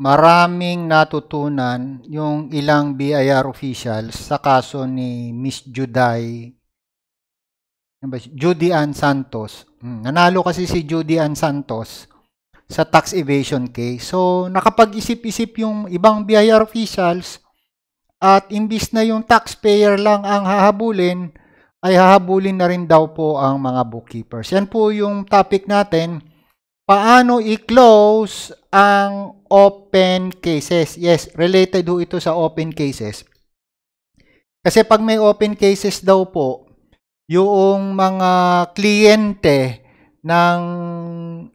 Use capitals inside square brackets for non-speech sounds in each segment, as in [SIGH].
maraming natutunan yung ilang BIR officials sa kaso ni Miss Juday ano Judy Ann Santos. Hmm, nanalo kasi si Judy Ann Santos sa tax evasion case. So, nakapag-isip-isip yung ibang BIR officials at imbis na yung taxpayer lang ang hahabulin, ay hahabulin na rin daw po ang mga bookkeepers. Yan po yung topic natin paano i-close ang open cases. Yes, related ho ito sa open cases. Kasi pag may open cases daw po, yung mga kliyente ng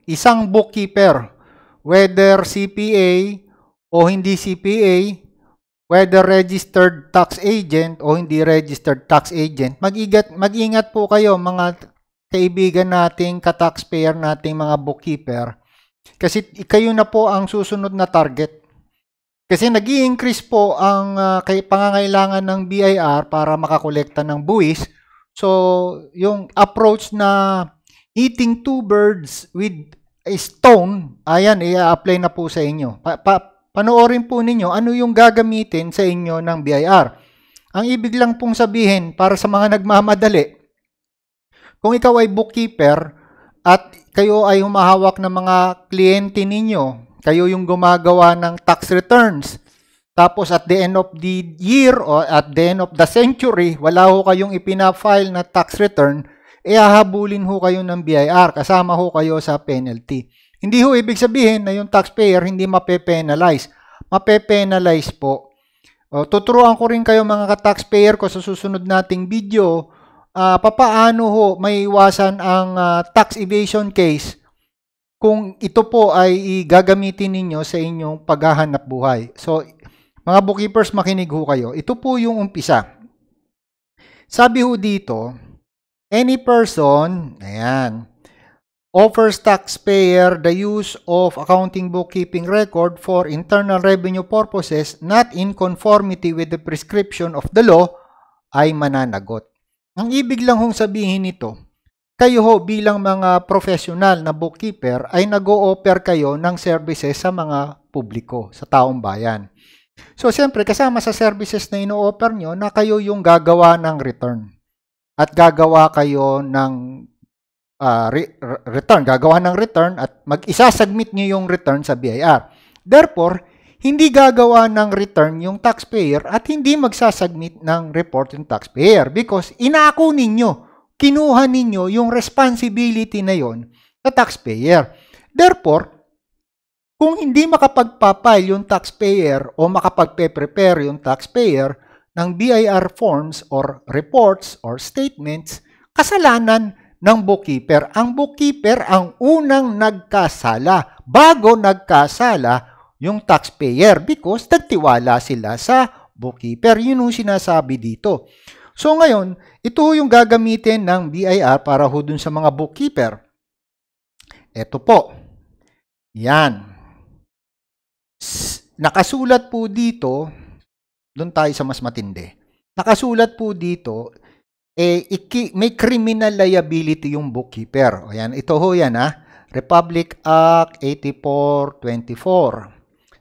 isang bookkeeper, whether CPA o hindi CPA, whether registered tax agent o hindi registered tax agent, mag-ingat, mag-ingat po kayo mga kaibigan nating ka-taxpayer nating mga bookkeeper kasi kayo na po ang susunod na target. Kasi nag increase po ang uh, kay pangangailangan ng BIR para makakolekta ng buwis. So, yung approach na eating two birds with a stone, ayan, i-apply na po sa inyo. Pa, pa, panoorin po ninyo ano yung gagamitin sa inyo ng BIR. Ang ibig lang pong sabihin para sa mga nagmamadali, kung ikaw ay bookkeeper at kayo ay humahawak ng mga kliyente ninyo, kayo yung gumagawa ng tax returns, tapos at the end of the year or at the end of the century, wala ho kayong ipina-file na tax return, e hahabulin ho kayo ng BIR, kasama ho kayo sa penalty. Hindi ho ibig sabihin na yung taxpayer hindi mape-penalize. Mape-penalize po. O, tuturuan ko rin kayo mga ka-taxpayer ko sa susunod nating video uh, papaano ho may iwasan ang uh, tax evasion case kung ito po ay gagamitin ninyo sa inyong paghahanap buhay. So, mga bookkeepers, makinig ho kayo. Ito po yung umpisa. Sabi ho dito, any person, ayan, offers taxpayer the use of accounting bookkeeping record for internal revenue purposes not in conformity with the prescription of the law ay mananagot. Ang ibig lang hong sabihin nito, kayo ho bilang mga professional na bookkeeper ay nag-o-offer kayo ng services sa mga publiko, sa taong bayan. So, siyempre, kasama sa services na ino-offer nyo na kayo yung gagawa ng return. At gagawa kayo ng uh, re- return, gagawa ng return at mag-isasubmit nyo yung return sa BIR. Therefore, hindi gagawa ng return yung taxpayer at hindi magsasubmit ng report yung taxpayer because inako ninyo, kinuha ninyo yung responsibility na yon sa taxpayer. Therefore, kung hindi makapagpapile yung taxpayer o makapagpe-prepare yung taxpayer ng BIR forms or reports or statements, kasalanan ng bookkeeper. Ang bookkeeper ang unang nagkasala. Bago nagkasala, yung taxpayer because nagtiwala sila sa bookkeeper. Yun yung sinasabi dito. So ngayon, ito yung gagamitin ng BIR para ho dun sa mga bookkeeper. Ito po. Yan. Nakasulat po dito, doon tayo sa mas matindi. Nakasulat po dito, eh, may criminal liability yung bookkeeper. O yan, ito ho yan ha. Republic Act 8424.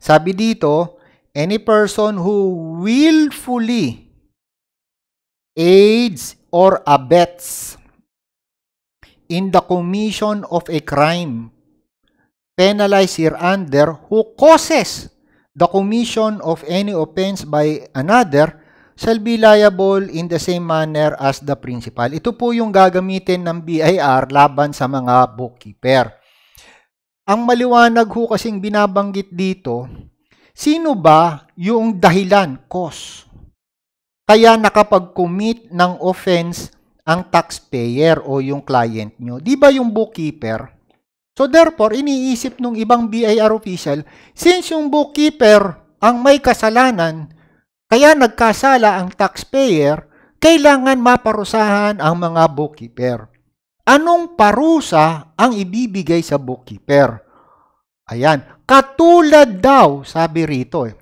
Sabi dito, any person who willfully aids or abets in the commission of a crime penalized hereunder who causes the commission of any offense by another shall be liable in the same manner as the principal. Ito po yung gagamitin ng BIR laban sa mga bookkeeper. Ang maliwanag ho kasing binabanggit dito, sino ba yung dahilan, cause? Kaya nakapag-commit ng offense ang taxpayer o yung client nyo. Di ba yung bookkeeper? So therefore, iniisip ng ibang BIR official, since yung bookkeeper ang may kasalanan, kaya nagkasala ang taxpayer, kailangan maparusahan ang mga bookkeeper. Anong parusa ang ibibigay sa bookkeeper? Ayan. Katulad daw, sabi rito eh.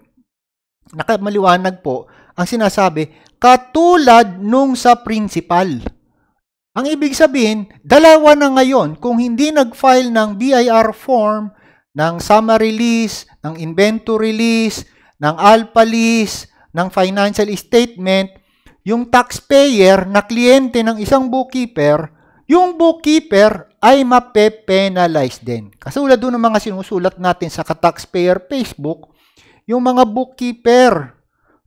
Nakamaliwanag po, ang sinasabi, katulad nung sa principal. Ang ibig sabihin, dalawa na ngayon, kung hindi nag-file ng BIR form ng summary list, ng inventory list, ng alpha list, ng financial statement, yung taxpayer na kliyente ng isang bookkeeper, yung bookkeeper ay mape-penalize din. Kasulad doon ng mga sinusulat natin sa ka-taxpayer Facebook, yung mga bookkeeper,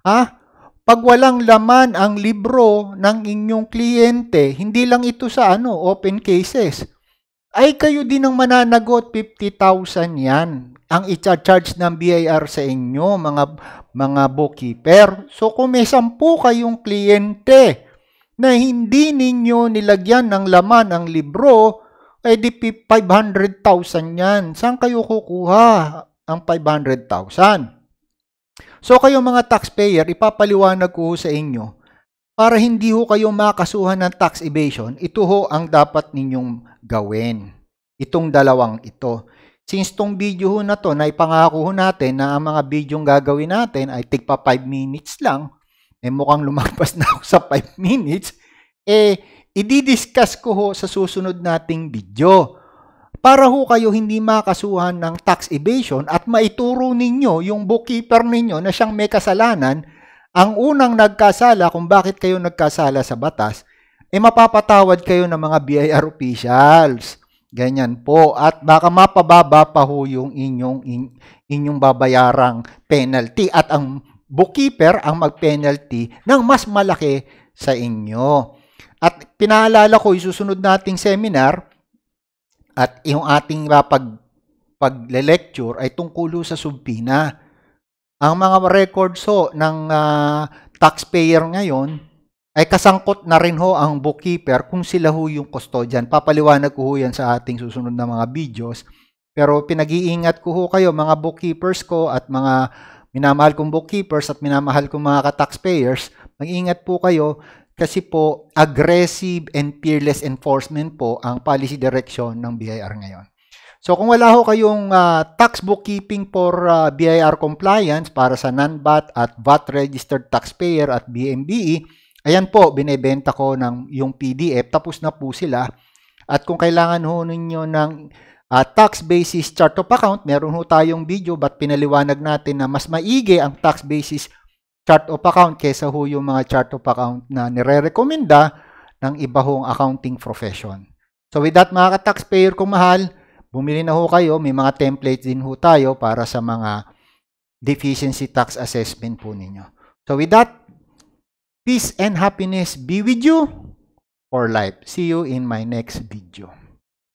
ha? Pag walang laman ang libro ng inyong kliyente, hindi lang ito sa ano, open cases, ay kayo din ang mananagot 50,000 yan ang i-charge ng BIR sa inyo, mga mga bookkeeper. So kung may sampu kayong kliyente na hindi ninyo nilagyan ng laman ang libro, ay di 500,000 yan. Saan kayo kukuha ang 500,000? So kayo mga taxpayer, ipapaliwanag ko sa inyo, para hindi ho kayo makasuhan ng tax evasion, ito ho ang dapat ninyong gawin. Itong dalawang ito. Since tong video ho na to, na ipangako ho natin na ang mga video gagawin natin ay tigpa 5 minutes lang, eh mukhang lumagpas na ako sa 5 [LAUGHS] minutes, eh i-discuss ko ho sa susunod nating video para ho kayo hindi makasuhan ng tax evasion at maituro ninyo yung bookkeeper ninyo na siyang may kasalanan, ang unang nagkasala kung bakit kayo nagkasala sa batas, eh mapapatawad kayo ng mga BIR officials. Ganyan po. At baka mapababa pa ho yung inyong, in, inyong babayarang penalty. At ang bookkeeper ang mag-penalty ng mas malaki sa inyo. At pinaalala ko, isusunod nating seminar, at yung ating pag pagle-lecture ay tungkol sa subpina. Ang mga records ho ng uh, taxpayer ngayon ay kasangkot na rin ho ang bookkeeper kung sila ho yung custodian. Papaliwanag ko ho yan sa ating susunod na mga videos. Pero pinag-iingat ko ho kayo mga bookkeepers ko at mga minamahal kong bookkeepers at minamahal kong mga ka-taxpayers, mag-ingat po kayo kasi po aggressive and peerless enforcement po ang policy direction ng BIR ngayon. So kung wala ho kayong uh, tax bookkeeping for uh, ah, BIR compliance para sa non-VAT at VAT registered taxpayer at BMBE, ayan po, binebenta ko ng yung PDF, tapos na po sila. At kung kailangan ho ninyo ng uh, tax basis chart of account, meron ho tayong video but pinaliwanag natin na mas maigi ang tax basis chart of account kesa ho yung mga chart of account na nire-recommenda ng iba hong accounting profession. So with that mga ka-taxpayer kung mahal, bumili na ho kayo. May mga templates din ho tayo para sa mga deficiency tax assessment po ninyo. So with that, peace and happiness be with you for life. See you in my next video.